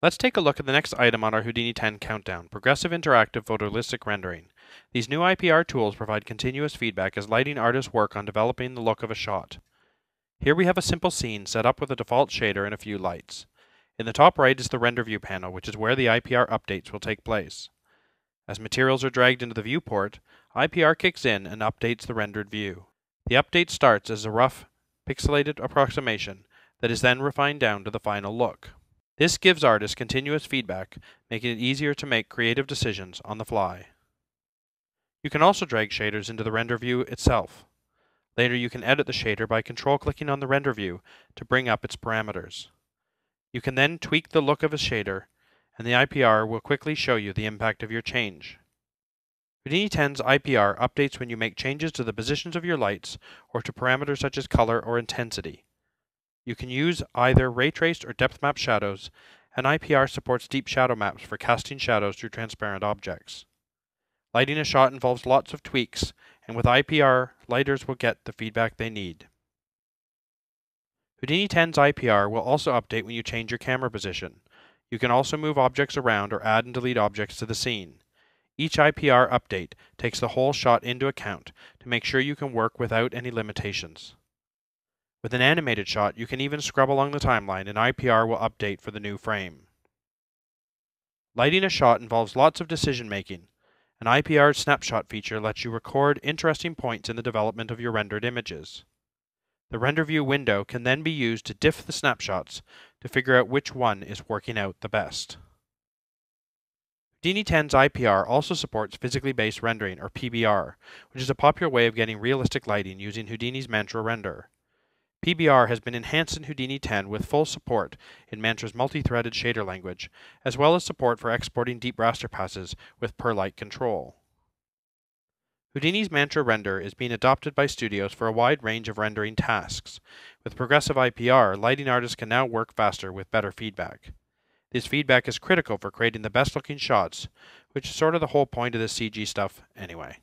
Let's take a look at the next item on our Houdini 10 countdown, Progressive Interactive Photorealistic Rendering. These new IPR tools provide continuous feedback as lighting artists work on developing the look of a shot. Here we have a simple scene set up with a default shader and a few lights. In the top right is the render view panel, which is where the IPR updates will take place. As materials are dragged into the viewport, IPR kicks in and updates the rendered view. The update starts as a rough, pixelated approximation that is then refined down to the final look. This gives artists continuous feedback, making it easier to make creative decisions on the fly. You can also drag shaders into the render view itself. Later you can edit the shader by control-clicking on the render view to bring up its parameters. You can then tweak the look of a shader, and the IPR will quickly show you the impact of your change. Houdini 10's IPR updates when you make changes to the positions of your lights or to parameters such as color or intensity. You can use either ray traced or depth map shadows, and IPR supports deep shadow maps for casting shadows through transparent objects. Lighting a shot involves lots of tweaks, and with IPR, lighters will get the feedback they need. Houdini 10's IPR will also update when you change your camera position. You can also move objects around or add and delete objects to the scene. Each IPR update takes the whole shot into account to make sure you can work without any limitations. With an animated shot, you can even scrub along the timeline and IPR will update for the new frame. Lighting a shot involves lots of decision making. An IPR snapshot feature lets you record interesting points in the development of your rendered images. The render view window can then be used to diff the snapshots to figure out which one is working out the best. Houdini 10's IPR also supports physically based rendering, or PBR, which is a popular way of getting realistic lighting using Houdini's Mantra Render. PBR has been enhanced in Houdini 10 with full support in Mantra's multi-threaded shader language, as well as support for exporting deep raster passes with per-light control. Houdini's Mantra Render is being adopted by studios for a wide range of rendering tasks. With progressive IPR, lighting artists can now work faster with better feedback. This feedback is critical for creating the best looking shots, which is sort of the whole point of this CG stuff anyway.